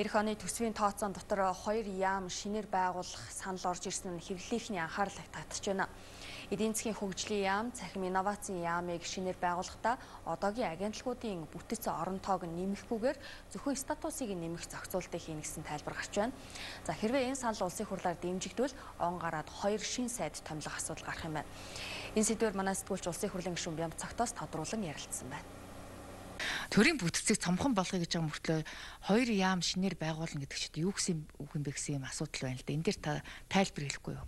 Эх оны төсвийн тооцоон дотор хоёр яам шинээр байгуулах санал орж ирсэн нь хэвлэлийнхний анхаарлыг татж байна. Эдийн засгийн хөгжлийн яам, цахим инновацийн яамыг шинээр байгуулахдаа одоогийн агентлагуудын бүтэц орон тоог нэмэхгүйгээр зөвхөн статусыг нэмэх зохицуултыг хийнэ гэсэн тайлбар гарч байна. За хэрвээ энэ санал улсын хурлаар дэмжигдвэл он гараад хоёр шин сайд томилох асуудал гарах юм байна. Энэ сэдвээр манай сэтгүүлч улсын хурлын гишүүн Бямт цагтоос тодруулан ярилцсан байна төрийн бүтцийг цомхон болгоё гэж байгаа мөртлөө хоёр яам шинээр байгуулна гэдэг чинь юу гэсэн үг юм бэ гэсэн юм асуудал байна л да. Энд дээр та тайлбар хэлэхгүй юу?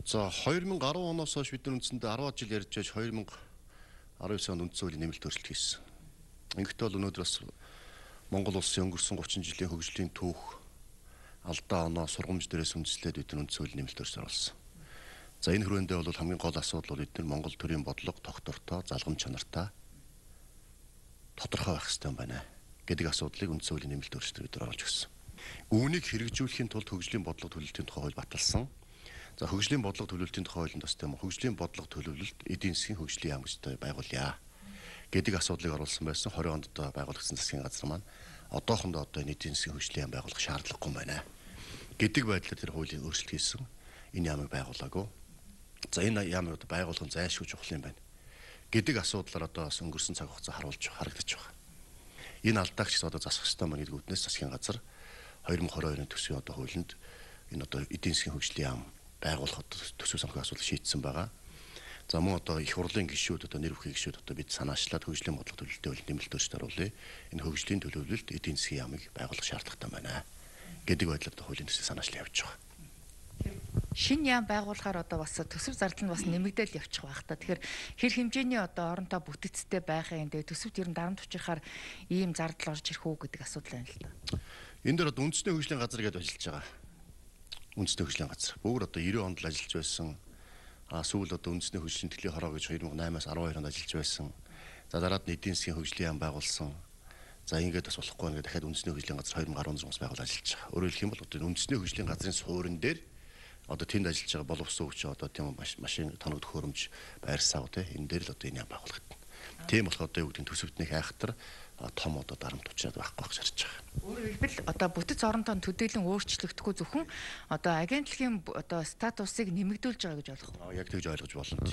За 2010 оноос хойш бид нар үндсэндээ 10 жил ярьж байж 2019 онд үндсэн хуулийн нэмэлт өөрчлөлт хийсэн. Ингээд бол өнөөдөр бас Монгол улсын өнгөрсөн 30 жилийн хөгжлийн түүх алдаа оноо сургамж дээрээс үндэслээд бид нар үндсэн хуулийн нэмэлт өөрчлөлт оруулсан. За энэ хүрээндээ бол хамгийн гол асуудал бол бид нар Монгол төрийн бодлого, тогтвортой, залгам чанартай тодорхой байх хэрэгтэй байна гэдэг асуудлыг үндсэн хуулийн нэмэлт өөрчлөлтөөр бид оруулж өгсөн. Үүнийг хэрэгжүүлэхийн тулд хөгжлийн бодлого төлөвлөлтийн тухай хууль баталсан. За хөгжлийн бодлого төлөвлөлтийн тухай хуулинд бас тийм хөгжлийн бодлого төлөвлөлт эдийн засгийн хөгжлийн яам гэжтэй байгуулъя гэдэг асуудлыг оруулсан байсан 20 онд байгуулагдсан засгийн газар маань одоохондоо одоо энэ эдийн засгийн хөгжлийн яам байгуулах шаардлагагүй байна гэдэг байдлаар тэр хуулийн өөрчлөлт хийсэн энэ яамыг байгуулаагүй. За энэ яамыг байгуулах нь зайлшгүй чухал юм байна гэдэг асуудлаар одоо бас өнгөрсөн цаг хугацаа харуулж харагдаж байна. Энэ алдаагч одоо засах ёстой маа гэдэг үднээс засгийн газар 2022-ын төсвийн одоо хуулинд энэ одоо эдийн засгийн хөгжлийн яам байгуулах төсөв санхүү асуудал шийдсэн байгаа. За мөн одоо их хурлын гишүүд одоо нэр бүхий гишүүд одоо бид санаачлаад хөгжлийн бодлого төлөвлөлтөд үл нэмэлт өөрчлөлт оруулъя. Энэ хөгжлийн төлөвлөлт эдийн засгийн яамыг байгуулах шаардлагатай байна гэдэг байдлаар хуулийн төсөв санаачлал явж байгаа шин яам байгуулахаар одоо бас төсөв зардал нь бас нэмэгдээл явчих байх та. Тэгэхээр хэр хэмжээний одоо оронтой бүтэцтэй байхын энэ төсөвт ер нь дарамт учрахаар ийм зардал орж ирэх үү гэдэг асуудал байна л да. Энэ дээр одоо үндэсний хөгжлийн газар гэдээ ажиллаж байгаа. Үндэсний хөгжлийн газар. Бөөр одоо 90 онд л ажиллаж байсан. А сүүл одоо үндэсний хөгжлийн төлөв хороо гэж 2008-аас 12 онд ажиллаж байсан. За дараад эдийн засгийн хөгжлийн яам байгуулсан. За ингээд бас болохгүй нэ дахиад үндэсний хөгжлийн газар 2016 оноос байгуул ажиллаж байгаа. Өөрөөр хэлэх юм бол одоо үндэсний хөгжлийн газрын суурин дээр одоо тэнд ажиллаж байгаа боловсон хүч одоо тийм машин тоног төхөөрөмж байр сав те энэ дээр л одоо энэ байгуулагдана. Тийм болохоор одоо юу гэдэг нь төсөвтний хайхтар том одоо дарамт учраад байхгүй гэж харж байгаа. Өөрөөр хэлбэл одоо бүтэц оронтой төдийлөн өөрчлөгдөхгүй зөвхөн одоо агентлагийн одоо статусыг нэмэгдүүлж байгаа гэж болох уу? Яг тэгж ойлгож болно.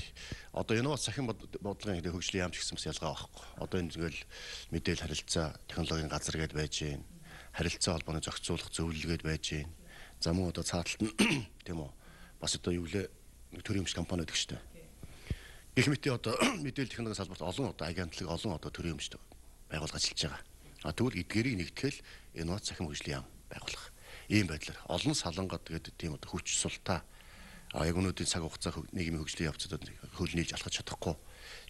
Одоо энэ бас сахин бодлогын хөгжлийн яамч гэсэн бас ялгаа байхгүй. Одоо энэ тэгэл мэдээлэл харилцаа технологийн газар гэдээ байж гин харилцаа холбооны зохицуулах зөвлөлгээд байж гин За мөн одоо цааталт нь тийм үү бас одоо юу лээ төрийн өмч компани гэдэг шүү дээ. Гэх мэт одоо мэдээлэл технологийн салбарт олон одоо агентлаг олон одоо төрийн өмчт байгуулга ажиллаж байгаа. А тэгвэл эдгэрийг нэгтгэл инновац цахим хөгжлийн яам байгуулах. Ийм байдлаар олон салангад тэгээд тийм одоо хүч султаа а яг өнөөдрийн цаг хугацаа нийгмийн хөгжлийн явцад хөл нийлж алхаж чадахгүй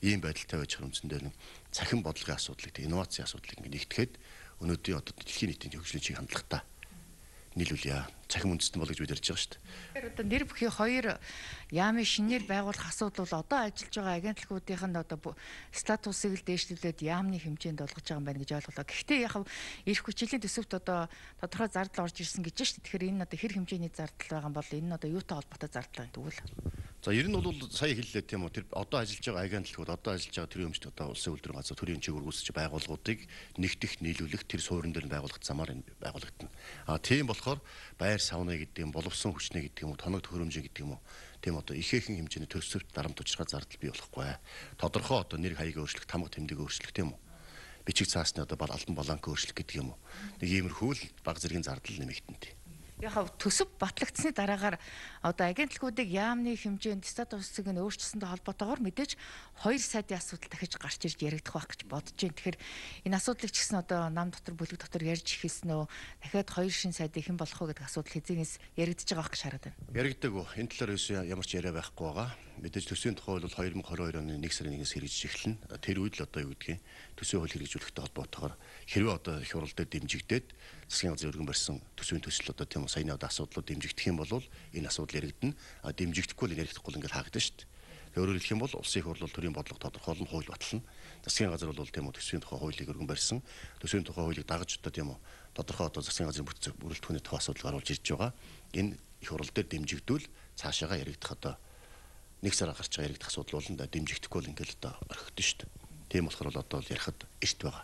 ийм байдалтай байж хэмжээндээ нэг цахим бодлогын асуудлыг инновацийн асуудлыг ингэ нэгтгэхэд өнөөдрийн одоо дэлхийн нийтийн хөгжлийн чиг хандлагатай нийлүүлье. Цахим үндэстэн бол гэж бид ярьж байгаа шүү дээ. Одоо нэр бүхий хоёр яамын шинээр байгуулах асуудал бол одоо ажиллаж байгаа агентлагуудынх нь одоо статусыг л дээшлүүлээд яамны хэмжээнд болгож байгаа юм байна гэж ойлголоо. Гэхдээ яг эрх хүчилийн төсөвт одоо тодорхой зардал орж ирсэн гэж шүү дээ. Тэгэхээр энэ одоо хэр хэмжээний зардал байгаа юм бол энэ нь одоо юутай холбоотой зардал байна тэгвэл? За ер нь бол сая хэллээ тийм үү тэр одоо ажиллаж байгаа агентлагууд одоо ажиллаж байгаа төрийн өмчт одоо улсын үйлдвэрийн газар төрийн чиг үргэлжлэж байгууллагуудыг нэгтгэх нийлүүлэх тэр суурин дээр байгуулах замаар энэ байгуулагдана. А тийм болохоор байр савны гэдэг юм боловсон хүчнэ гэдэг юм уу тоног төхөөрөмж гэдэг юм уу тийм одоо ихээхэн хэмжээний төсөвт дарамт учраа зардал бий болохгүй. Тодорхой одоо нэр хаяг өөрчлөх, тамга тэмдэг өөрчлөх тийм үү бичиг цаасны одоо албан баланк өөрчлөх гэдэг юм уу. Нэг иймэрхүү л баг зэргийн зардал нэмэгдэнэ яг төсөв батлагдсны дараагаар одоо агентлагуудыг яамны хэмжээнд статусыг нь өөрчилсөнтэй холбоотойгоор мэдээж хоёр сайдын асуудал дахиж гарч ирж яригдах байх гэж бодож байна. Тэгэхээр энэ асуудлыг ч гэсэн одоо нам дотор бүлэг дотор ярьж ихсэн нөө дахиад хоёр шин сайдыг хэн болох вэ гэдэг асуудал хэзээс яригдж байгаа байх гэж хараад байна. Яригдаг уу? Энэ талаар ямар ч яриа байхгүй байгаа. Мэдээж төсвийн тухай бол 2022 оны 1 сарын 1-ээс хэрэгжиж эхэлнэ. Тэр үед л одоо юу гэдгийг төсвийн хууль хэрэгжүүлэхтэй холбоотойгоор хэрвээ одоо их хурал дээр дэмжигдээд засгийн газрын өргөн барьсан төсвийн төсөл одоо тийм саяны одоо асуудлууд дэмжигдэх юм бол энэ асуудал яригдана. А дэмжигдэхгүй л яригдахгүй л ингээд хаагдана шүү дээ. Өөрөөр хэлэх юм бол улсын их хурлал төрийн бодлого тодорхойлно хууль батлна. Засгийн газар бол тийм үү төсвийн тухай хуулийг өргөн барьсан. Төсвийн тухай хуулийг дагаж одоо тийм үү тодорхой одоо засгийн газрын бүрэлдэхүүний тухай асуудал гаруулж ирж байгаа. Энэ их хурал дээр дэмжигдвэл цаашаага яригдах одоо нэг сараа гарч байгаа яригдах асуудал бол дэмжигдэхгүй л ингээд одоо орхигдсон шүү дээ. Тийм болохоор бол одоо ярихад эрт байгаа.